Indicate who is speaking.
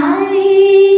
Speaker 1: Hare